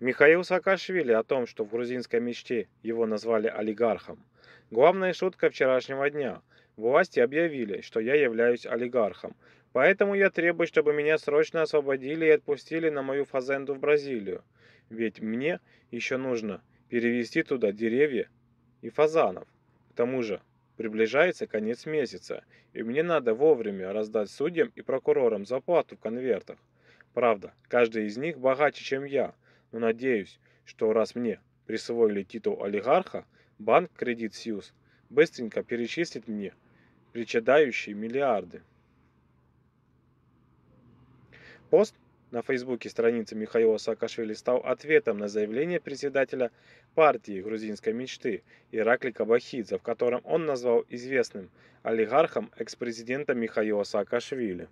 Михаил Саакашвили о том, что в грузинской мечте его назвали олигархом. Главная шутка вчерашнего дня. Власти объявили, что я являюсь олигархом. Поэтому я требую, чтобы меня срочно освободили и отпустили на мою фазенду в Бразилию. Ведь мне еще нужно перевести туда деревья и фазанов. К тому же приближается конец месяца, и мне надо вовремя раздать судьям и прокурорам зарплату в конвертах. Правда, каждый из них богаче, чем я – но надеюсь, что раз мне присвоили титул олигарха, банк Кредит Сьюз быстренько перечислит мне причадающие миллиарды. Пост на фейсбуке страницы Михаила Саакашвили стал ответом на заявление председателя партии грузинской мечты Иракли Кабахидзе, в котором он назвал известным олигархом экс-президента Михаила Саакашвили.